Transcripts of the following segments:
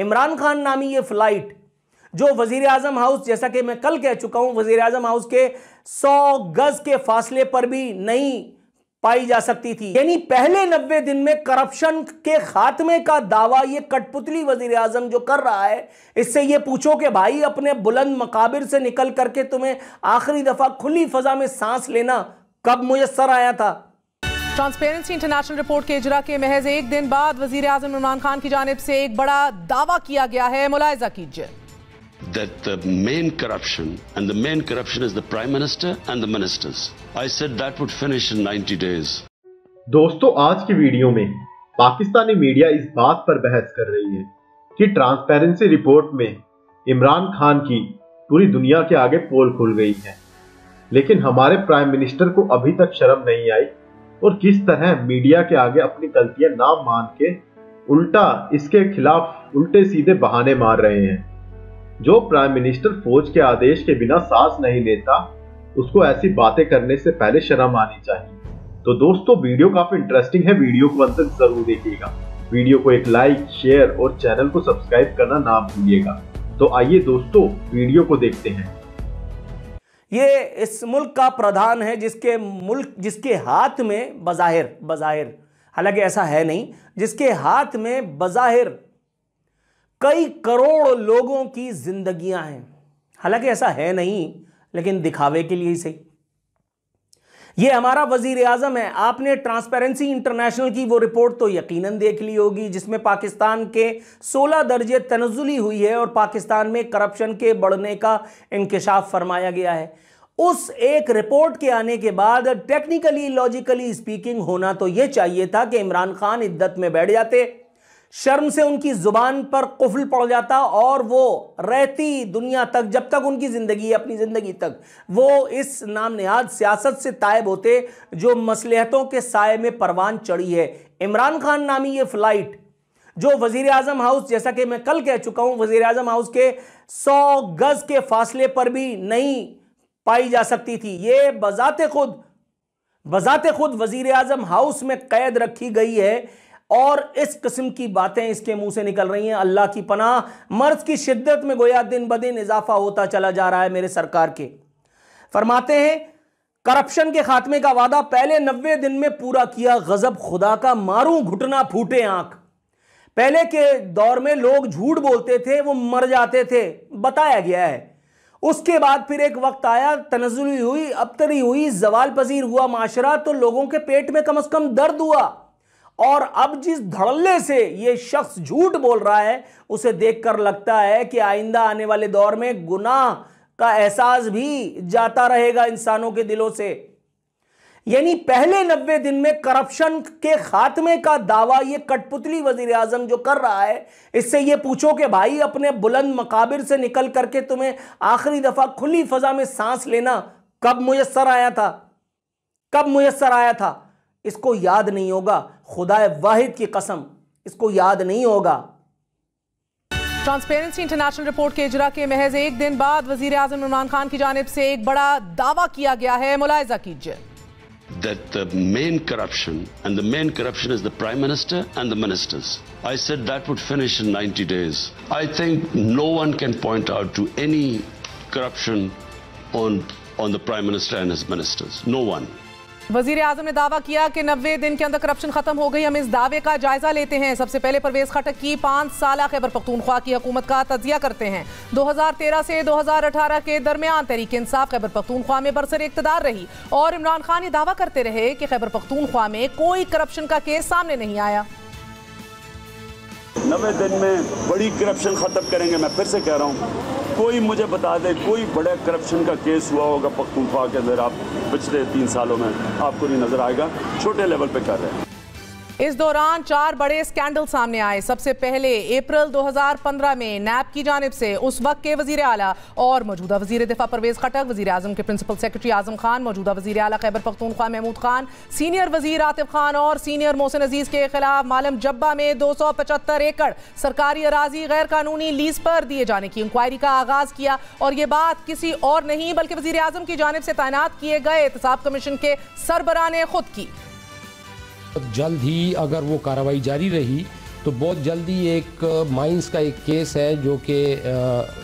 इमरान खान नामी ये फ़्लाइट, जो वज़ीर आज़म हाउस, जैसा कि मैं कल कह चुका हूँ वज़ीर आज़म हाउस के 100 गज के फासले पर भी नहीं पाई जा सकती थी। यानी पहले नब्बे दिन में करप्शन के खात्मे का दावा ये कठपुतली वज़ीर आज़म जो कर रहा है, इससे ये पूछो कि भाई, अपने बुलंद मकाबिर से निकल करके तुम्हें आखिरी दफ़ा खुली फजा में सांस लेना कब मुयसर आया था? ट्रांसपेरेंसी इंटरनेशनल रिपोर्ट के इजरा के महज एक दिन बाद वज़ीर आज़म इमरान खान की जानब से एक बड़ा दावा किया गया है मुलायजा कीजिए that the main corruption and the main corruption is the prime minister and the ministers. I said that would finish in 90 days. दोस्तों आज की वीडियो में पाकिस्तानी मीडिया इस बात पर बहस कर रही है कि ट्रांसपेरेंसी रिपोर्ट में इमरान खान की पूरी दुनिया के आगे पोल खुल गई है लेकिन हमारे प्राइम मिनिस्टर को अभी तक शर्म नहीं आई और किस तरह मीडिया के आगे अपनी गलतियाँ ना मान के उल्टा इसके खिलाफ उल्टे सीधे बहाने मार रहे हैं। जो प्राइम मिनिस्टर फौज के आदेश के बिना सांस नहीं लेता, उसको ऐसी बातें करने से पहले शर्म आनी चाहिए। तो दोस्तों, वीडियो काफ़ी इंटरेस्टिंग है, वीडियो को अंत तक ज़रूर देखिएगा। वीडियो को एक लाइक शेयर और चैनल को सब्सक्राइब करना ना भूलिएगा। तो आइए दोस्तों, वीडियो को देखते हैं। ये इस मुल्क का प्रधान है जिसके मुल्क, जिसके हाथ में बज़ाहिर बज़ाहिर। हालाँकि ऐसा है नहीं, जिसके हाथ में बज़ाहिर कई करोड़ लोगों की जिंदगियाँ हैं। हालाँकि ऐसा है नहीं, लेकिन दिखावे के लिए ही सही। ये हमारा वज़ीर आज़म है। आपने ट्रांसपेरेंसी इंटरनेशनल की वो रिपोर्ट तो यकीनन देख ली होगी, जिसमें पाकिस्तान के 16 दर्जे तनजुली हुई है और पाकिस्तान में करप्शन के बढ़ने का इंकशाफ फरमाया गया है। उस एक रिपोर्ट के आने के बाद टेक्निकली, लॉजिकली स्पीकिंग होना तो यह चाहिए था कि इमरान खान इद्दत में बैठ जाते। शर्म से उनकी ज़ुबान पर कुफल पड़ जाता और वो रहती दुनिया तक, जब तक उनकी ज़िंदगी, अपनी ज़िंदगी तक। वो इस नाम नहाद सियासत से तायब होते, जो मसलहतों के साय में परवान चढ़ी है। इमरान खान नामी ये फ़्लाइट, जो वज़ीर अजम हाउस, जैसा कि मैं कल कह चुका हूँ वज़ीर अजम हाउस के सौ गज़ के फासले पर भी नहीं पाई जा सकती थी। ये बजाते खुद बजाते खुद वज़ीर अजम हाउस में कैद रखी गई है। और इस किस्म की बातें इसके मुँह से निकल रही हैं। अल्लाह की पनाह मर्ज की शिद्दत में गोया दिन ब दिन इजाफा होता चला जा रहा है मेरे सरकार के। फरमाते हैं, करप्शन के खात्मे का वादा पहले नब्बे दिन में पूरा किया, गजब खुदा का मारूं घुटना फूटे आँख। पहले के दौर में लोग झूठ बोलते थे, वो मर जाते थे, बताया गया है। उसके बाद फिर एक वक्त आया, तनजुली हुई, अबतरी हुई, जवाल पजीर हुआ, माशरा तो लोगों के पेट में कम अज कम दर्द हुआ। और अब जिस धड़ल्ले से ये शख्स झूठ बोल रहा है, उसे देखकर लगता है कि आइंदा आने वाले दौर में गुनाह का एहसास भी जाता रहेगा इंसानों के दिलों से। यानी पहले नब्बे दिन में करप्शन के खात्मे का दावा ये कठपुतली वज़ीर आज़म जो कर रहा है, इससे ये पूछो कि भाई अपने बुलंद मकाबिर से निकल करके तुम्हें आखिरी दफ़ा खुली फजा में सांस लेना कब मुयसर आया था? कब मुयसर आया था? इसको याद नहीं होगा खुदा वाहिद की कसम इसको याद नहीं होगा ट्रांसपेरेंसी इंटरनेशनल रिपोर्ट के इजरा के महज एक दिन बाद वज़ीर आज़म इमरान खान की जानब से एक बड़ा दावा किया गया है मुलायजा कीजिए That the main corruption and the main corruption is the prime minister and the ministers. I said that would finish in 90 days. I think no one can point out to any corruption on on the prime minister and his ministers. No one. वज़ीर आज़म ने दावा किया कि नब्बे दिन के अंदर corruption खत्म हो गई। हम इस दावे का जायजा लेते हैं। सबसे पहले परवेज खटक की पाँच साल खैबर पख्तूनख्वा की हुकूमत का तजिया करते हैं। 2013 से 2018 के दरमियान तहरीक इंसाफ खैबर पख्तूनख्वा में बरसर इकतदार रही और इमरान खान ये दावा करते रहे कि खैबर पख्तूनख्वा में कोई करप्शन का केस सामने नहीं आया। नब्बे दिन में बड़ी करप्शन ख़त्म करेंगे, मैं फिर से कह रहा हूँ। कोई मुझे बता दे, कोई बड़े करप्शन का केस हुआ होगा पख्तूनख्वा के अंदर आप पिछले तीन सालों में आपको नहीं नज़र आएगा, छोटे लेवल पे कर रहे हैं। इस दौरान चार बड़े स्कैंडल सामने आए। सबसे पहले अप्रैल 2015 में नैब की जानब से उस वक्त के वज़ीर आला और मौजूदा वज़ीर दिफा परवेज खटक वज़ीर आज़म के प्रिंसिपल सेक्रेटरी आज़म खान, मौजूदा वज़ीर आला खैबर पख्तूनख्वा महमूद खान, सीनियर वज़ीर आतिफ खान और सीनियर मोहसिन अज़ीज़ के खिलाफ मालम जब्बा में दो सौ पचहत्तर एकड़ सरकारी अराजी गैर कानूनी लीज पर दिए जाने की इंक्वायरी का आगाज़ किया और ये बात किसी और नहीं, बल्कि वजी अजम की जानब से तैनात किए गए एहतसाब कमीशन के सरबरा ने खुद की। जल्द ही अगर वो कार्रवाई जारी रही तो बहुत जल्दी एक माइंस का एक केस है जो कि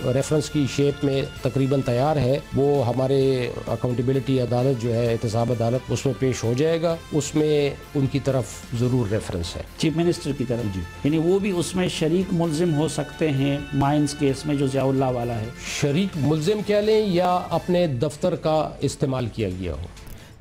रेफरेंस की शेप में तकरीबन तैयार है। वो हमारे अकाउंटेबिलिटी अदालत जो है एहतसाब अदालत उसमें पेश हो जाएगा। उसमें उनकी तरफ़ ज़रूर रेफरेंस है। चीफ मिनिस्टर की तरफ़? जी। यानी वो भी उसमें शरीक मुलजिम हो सकते हैं माइंस केस में जो जयाउल्ला वाला है। शरीक मुलजिम कह लें या अपने दफ्तर का इस्तेमाल किया गया हो।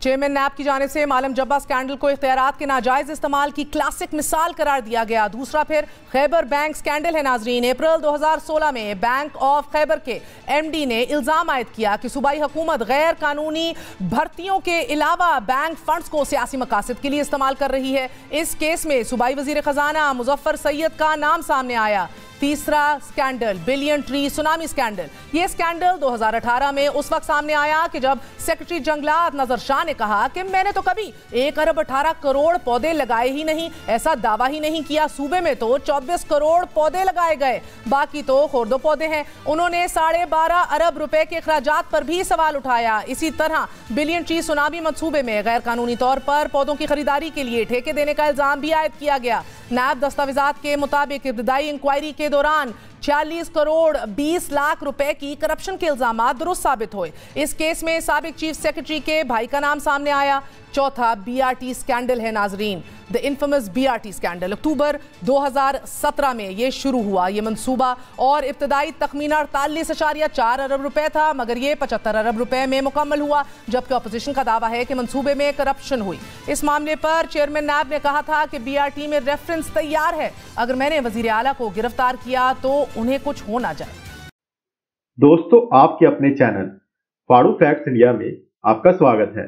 चेयरमैन नैब की जानब से मालम जब्बा स्कैंडल को इख्तियार के नाजायज इस्तेमाल की क्लासिक मिसाल करार दिया गया दूसरा फिर खैबर बैंक स्कैंडल है नाजरीन अप्रैल 2016 में बैंक ऑफ़ खैबर के एमडी ने इल्ज़ाम आयद किया कि सूबाई हुकूमत गैर कानूनी भर्तियों के अलावा बैंक फंड्स को सियासी मकासद के लिए इस्तेमाल कर रही है इस केस में सूबाई वज़ीर खजाना मुजफ्फर सैयद का नाम सामने आया तीसरा scandal, billion tree, tsunami scandal. ये स्कैंडल 2018 में उस वक्त सामने आया कि जब सेक्रेटरी जंगलात नज़र शाह ने कहा कि मैंने तो कभी एक अरब अठारह करोड़ पौधे लगाए ही नहीं, ऐसा दावा ही नहीं किया सूबे में तो 24 करोड़ पौधे लगाए गए। बाकी तो खुर्दो पौधे हैं। उन्होंने साढ़े बारह अरब रुपए के अखराज पर भी सवाल उठाया। इसी तरह बिलियन ट्री, सुनामी मनसूबे में गैर कानूनी तौर पर पौधों की खरीदारी के लिए ठेके देने का इल्ज़ाम भी आयद किया गया। नायब दस्तावेजा के मुताबिक इब्तदाई इंक्वायरी के दौरान 46 करोड़ 20 लाख रुपए की करप्शन के इल्ज़ाम दुरुस्त साबित हुए। इस केस में सबक चीफ सेक्रेटरी के भाई का नाम सामने आया। चौथा बीआरटी स्कैंडल है Nazreen. The infamous BRT scandal October 2017 में ये शुरू हुआ। ये मंसूबा और इब्तदाई तखमीना अड़तालीस अशारिया चार अरब रुपए था, मगर ये पचहत्तर अरब रुपए में मुकम्मल हुआ, जबकि अपोजिशन का दावा है कि मंसूबे में करप्शन हुई। इस मामले पर चेयरमैन नैब ने कहा था कि बीआरटी में रेफरेंस तैयार है। अगर मैंने वज़ीर आला को गिरफ़्तार किया तो उन्हें कुछ हो ना जाए। दोस्तों, आपके अपने चैनल फाड़ू फैक्ट्स इंडिया में आपका स्वागत है।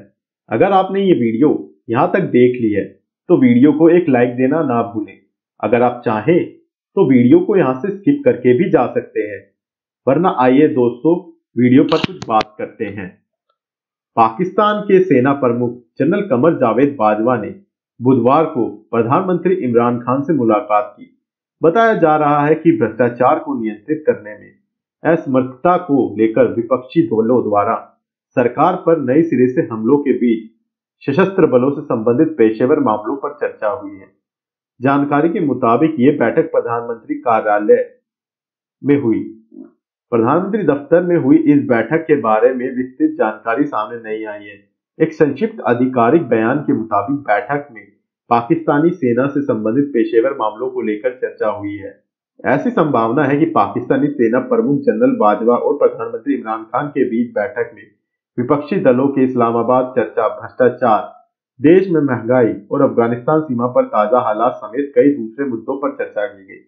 अगर आपने ये वीडियो यहाँ तक देख ली है तो वीडियो को एक लाइक देना ना भूलें। अगर आप चाहें तो वीडियो को यहाँ से स्किप करके भी जा सकते हैं। वरना आइए दोस्तों, वीडियो पर कुछ बात करते हैं। पाकिस्तान के सेना प्रमुख जनरल कमर जावेद बाजवा ने बुधवार को प्रधानमंत्री इमरान खान से मुलाकात की। बताया जा रहा है कि भ्रष्टाचार को नियंत्रित करने में असमर्थता को लेकर विपक्षी दलों द्वारा सरकार पर नए सिरे से हमलों के बीच सशस्त्र बलों से संबंधित पेशेवर मामलों पर चर्चा हुई है। जानकारी के मुताबिक ये बैठक प्रधानमंत्री कार्यालय में हुई। प्रधानमंत्री दफ्तर में हुई इस बैठक के बारे में विस्तृत जानकारी सामने नहीं आई है। एक संक्षिप्त आधिकारिक बयान के मुताबिक बैठक में पाकिस्तानी सेना से संबंधित पेशेवर मामलों को लेकर चर्चा हुई है। ऐसी संभावना है कि पाकिस्तानी सेना प्रमुख जनरल बाजवा और प्रधानमंत्री इमरान खान के बीच बैठक में विपक्षी दलों के इस्लामाबाद चर्चा, भ्रष्टाचार, देश में महँगाई और अफ़गानिस्तान सीमा पर ताज़ा हालात समेत कई दूसरे मुद्दों पर चर्चा की गई।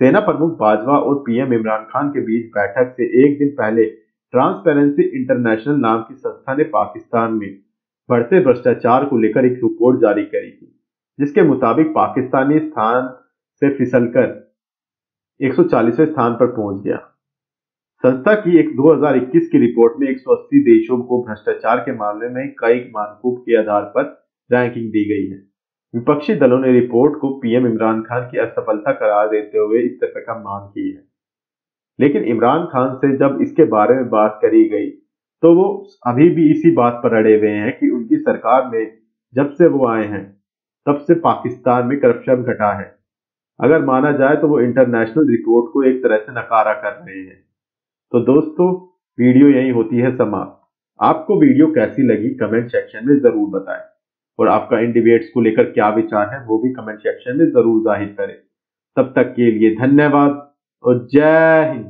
सेना प्रमुख बाजवा और पीएम इमरान खान के बीच बैठक से एक दिन पहले ट्रांसपेरेंसी इंटरनेशनल नाम की संस्था ने पाकिस्तान में बढ़ते भ्रष्टाचार को लेकर एक रिपोर्ट जारी करी थी। जिसके मुताबिक पाकिस्तानी स्थान से फिसलकर 140वें स्थान पर पहुँच गया। संस्था की एक 2021 की रिपोर्ट में 180 देशों को भ्रष्टाचार के मामले में कई मानकों के आधार पर रैंकिंग दी गई है। विपक्षी दलों ने रिपोर्ट को पीएम इमरान खान की असफलता करार देते हुए इस इस्तीफे का मांग की है। लेकिन इमरान खान से जब इसके बारे में बात करी गई तो वो अभी भी इसी बात पर अड़े हुए हैं कि उनकी सरकार में जब से वो आए हैं तब से पाकिस्तान में करप्शन घटा है। अगर माना जाए तो वो इंटरनेशनल रिपोर्ट को एक तरह से नकारा कर रहे हैं। तो दोस्तों, वीडियो यही होती है समाप्त। आपको वीडियो कैसी लगी कमेंट सेक्शन में ज़रूर बताएँ। और आपका इन डिबेट्स को लेकर क्या विचार है, वो भी कमेंट सेक्शन में ज़रूर ज़ाहिर करें। तब तक के लिए धन्यवाद और जय हिंद।